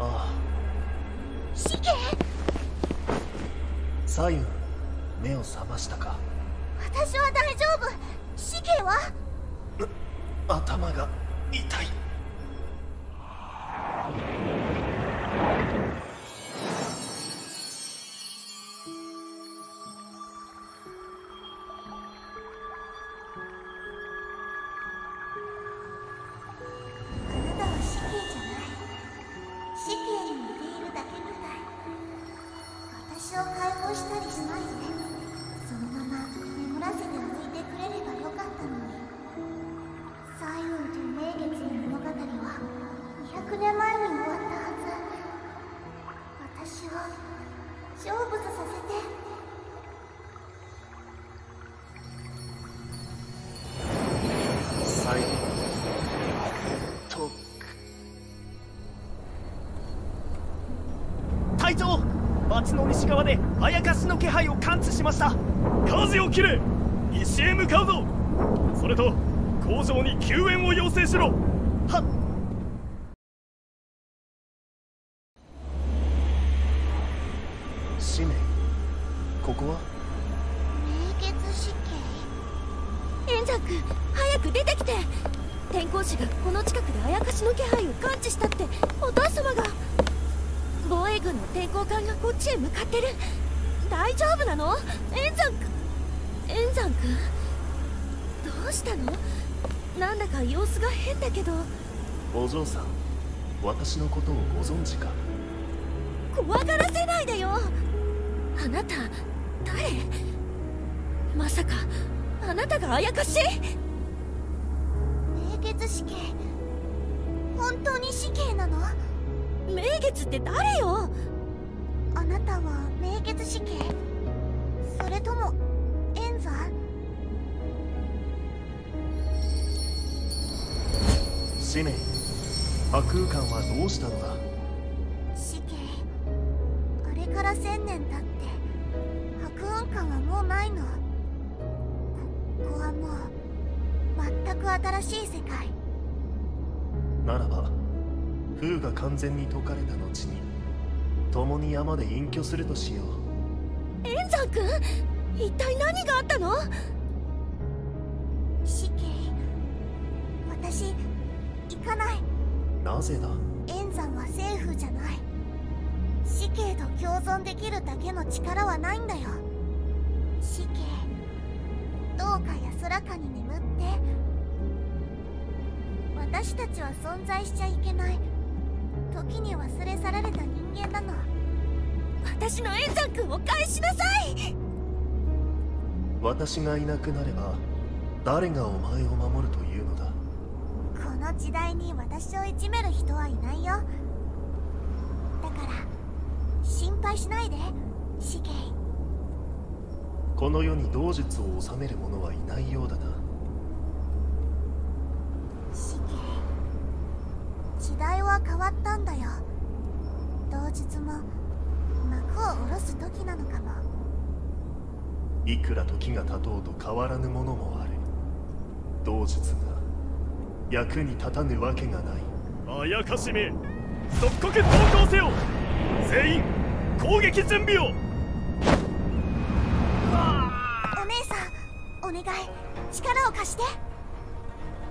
あ死刑左右目を覚ましたか？私は大丈夫。死刑は？頭が痛い隊長町の西側であやかしの気配を感知しました。舵を切れ。西へ向かうぞ。それと工場に救援を要請しろ。はっ。使命。ここは？名月死刑。エンザン君早く出てきて。天候士がこの近くであやかしの気配を感知したってお父様が。防衛軍の天候艦がこっちへ向かってる。大丈夫なの？エンザン君エンザン君どうしたの？なんだか様子が変だけど。お嬢さん私のことをご存知か？怖がらせないでよ！あなた誰？まさかあなたがあやかし？名月死刑。本当に死刑なの？名月って誰よ？あなたは名月死刑。それとも円山使命破空間はどうしたのだ？死刑。あれから千年経って白雲館はもうないの？こここはもう全く新しい世界。ならば封が完全に解かれた後に共に山で隠居するとしよう。エンザン君一体何があったの？死刑私行かない。なぜだ？円山は政府じゃない。死刑と共存できるだけの力はないんだよ。死刑どうか安らかに眠って。私たちは存在しちゃいけない時に忘れ去られた人間なの。私のエンザン君を返しなさい。私がいなくなれば誰がお前を守るというのだ。この時代に私をいじめる人はいないよ。だから心配しないで死刑この世に同術を治める者はいないようだな死刑変わったんだよ。同日も幕を下ろす時なのかも。いくら時が経とうと変わらぬものもある同術が役に立たぬわけがない。あやかしめ即刻投降せよ。全員攻撃準備を。お姉さんお願い。力を貸して。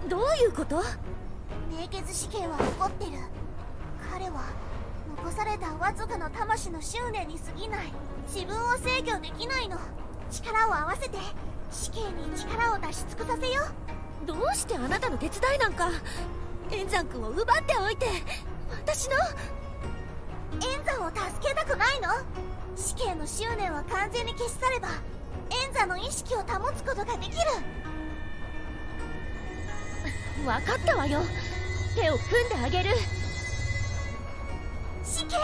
どういうこと？明血死刑は怒ってる。彼は残されたわずかの魂の執念に過ぎない。自分を制御できないの。力を合わせて死刑に力を出し尽くさせよどうしてあなたの手伝いなんか。エンザン君を奪っておいて。私の。円山を助けたくないの。死刑の執念は完全に消し去れば円山の意識を保つことができる。分かったわよ手を組んであげる。死刑「